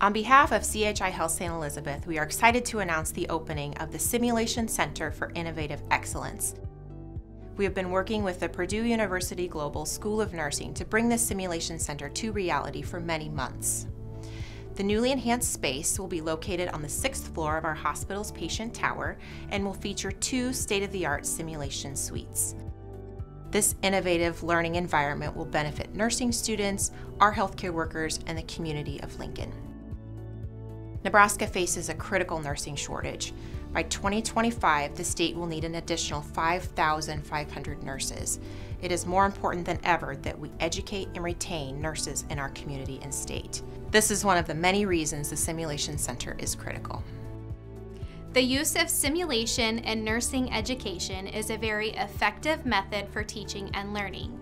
On behalf of CHI Health St. Elizabeth, we are excited to announce the opening of the Simulation Center for Innovative Excellence. We have been working with the Purdue University Global School of Nursing to bring this simulation center to reality for many months. The newly enhanced space will be located on the sixth floor of our hospital's patient tower and will feature two state-of-the-art simulation suites. This innovative learning environment will benefit nursing students, our healthcare workers, and the community of Lincoln. Nebraska faces a critical nursing shortage. By 2025, the state will need an additional 5,500 nurses. It is more important than ever that we educate and retain nurses in our community and state. This is one of the many reasons the Simulation Center is critical. The use of simulation in nursing education is a very effective method for teaching and learning.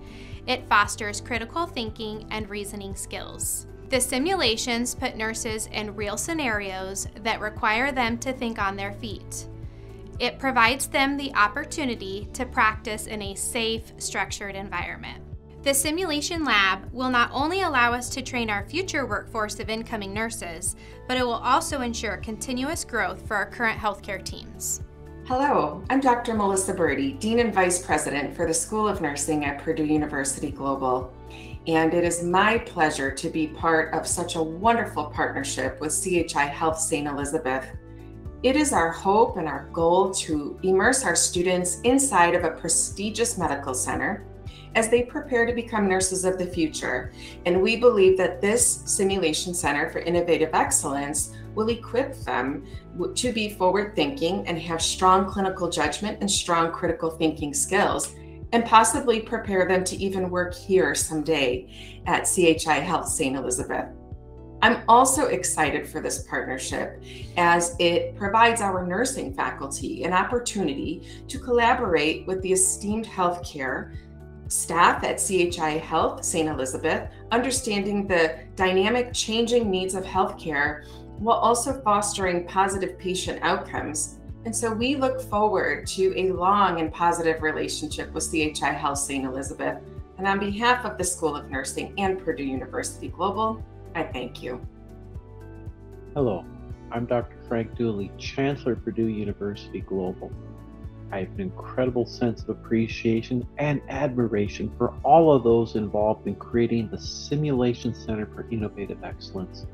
It fosters critical thinking and reasoning skills. The simulations put nurses in real scenarios that require them to think on their feet. It provides them the opportunity to practice in a safe, structured environment. The simulation lab will not only allow us to train our future workforce of incoming nurses, but it will also ensure continuous growth for our current healthcare teams. Hello, I'm Dr. Melissa Burdi, Dean and Vice President for the School of Nursing at Purdue University Global. And it is my pleasure to be part of such a wonderful partnership with CHI Health St. Elizabeth. It is our hope and our goal to immerse our students inside of a prestigious medical center as they prepare to become nurses of the future. And we believe that this Simulation Center for Innovative Excellence will equip them to be forward thinking and have strong clinical judgment and strong critical thinking skills, and possibly prepare them to even work here someday at CHI Health St. Elizabeth. I'm also excited for this partnership as it provides our nursing faculty an opportunity to collaborate with the esteemed healthcare staff at CHI Health St. Elizabeth, understanding the dynamic, changing needs of healthcare while also fostering positive patient outcomes. And so we look forward to a long and positive relationship with CHI Health St. Elizabeth. And on behalf of the School of Nursing and Purdue University Global, I thank you. Hello, I'm Dr. Frank Dooley, Chancellor of Purdue University Global. I have an incredible sense of appreciation and admiration for all of those involved in creating the Simulation Center for Innovative Excellence.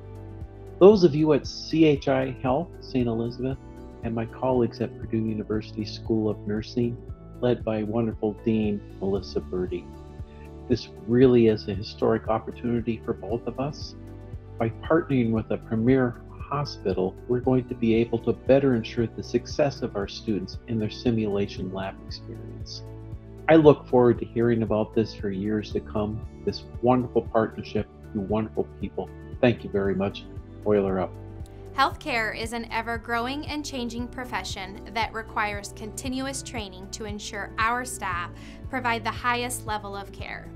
Those of you at CHI Health, St. Elizabeth, and my colleagues at Purdue University School of Nursing, led by wonderful Dean Melissa Burdi. This really is a historic opportunity for both of us. By partnering with a premier hospital, we're going to be able to better ensure the success of our students in their simulation lab experience. I look forward to hearing about this for years to come, this wonderful partnership with wonderful people. Thank you very much. Boiler up. Healthcare is an ever growing and changing profession that requires continuous training to ensure our staff provide the highest level of care.